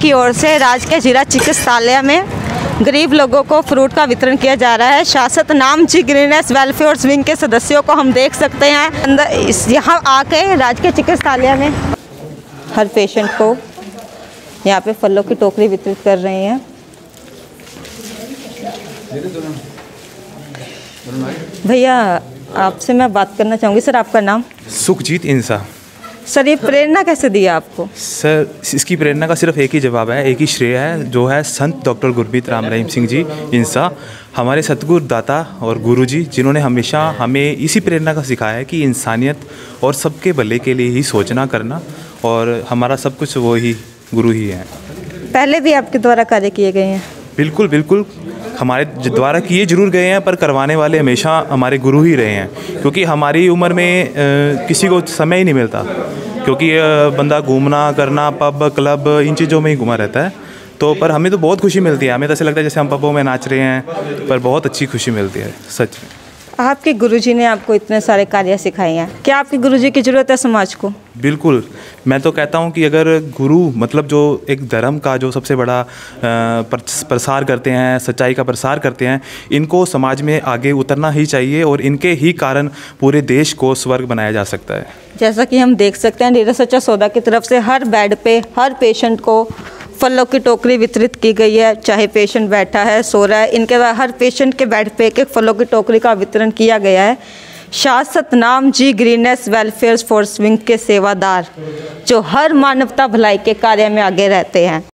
की ओर से राजकीय जिला चिकित्सालय में गरीब लोगों को फ्रूट का वितरण किया जा रहा है। शासक नाम जी ग्रीनेस वेलफेयर विंग के सदस्यों को हम देख सकते हैं। अंदर यहाँ आके राजकीय चिकित्सालय में हर पेशेंट को यहाँ पे फलों की टोकरी वितरित कर रहे हैं। भैया, आपसे मैं बात करना चाहूँगी। सर, आपका नाम? सुखजीत इंसा। सर ये प्रेरणा कैसे दी आपको? सर इसकी प्रेरणा का सिर्फ़ एक ही जवाब है एक ही श्रेय है जो है संत डॉक्टर गुरमीत राम रहीम सिंह जी इंसा हमारे सतगुरु दाता और गुरु जी जिन्होंने हमेशा हमें इसी प्रेरणा का सिखाया है कि इंसानियत और सबके भले के लिए ही सोचना करना और हमारा सब कुछ वो ही गुरु ही है। पहले भी आपके द्वारा कार्य किए गए हैं? बिल्कुल बिल्कुल। हमारे द्वारा किए ज़रूर गए हैं पर करवाने वाले हमेशा हमारे गुरु ही रहे हैं क्योंकि हमारी उम्र में किसी को समय ही नहीं मिलता। क्योंकि बंदा घूमना, करना पब क्लब इन चीज़ों में ही घुमा रहता है। तो पर हमें तो बहुत खुशी मिलती है। हमें तो ऐसा लगता है जैसे हम पबों में नाच रहे हैं, पर बहुत अच्छी खुशी मिलती है, सच में। आपके गुरुजी ने आपको इतने सारे कार्य सिखाए हैं। क्या आपके गुरुजी की ज़रूरत है समाज को? बिल्कुल। मैं तो कहता हूँ कि अगर गुरु मतलब जो एक धर्म का जो सबसे बड़ा प्रसार करते हैं सच्चाई का प्रसार करते हैं इनको समाज में आगे उतरना ही चाहिए और इनके ही कारण पूरे देश को स्वर्ग बनाया जा सकता है। जैसा कि हम देख सकते हैं नीरज सच्चा सौदा की तरफ़ से हर बेड पे हर पेशेंट को फलों की टोकरी वितरित की गई है, चाहे पेशेंट बैठा है, सो रहा है। इनके हर पेशेंट के बेड पे एक एक फलों की टोकरी का वितरण किया गया है। Shah Satnam ji Green S Welfare Force Wing के सेवादार, जो हर मानवता भलाई के कार्य में आगे रहते हैं।